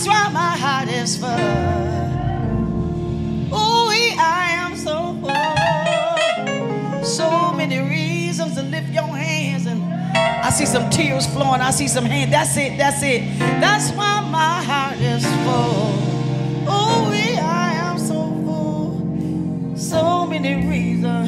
That's why my heart is full. Ooh, I am so full. So many reasons to lift your hands and I see some tears flowing. I see some hands. That's it. That's it. That's why my heart is full. Ooh, I am so full. So many reasons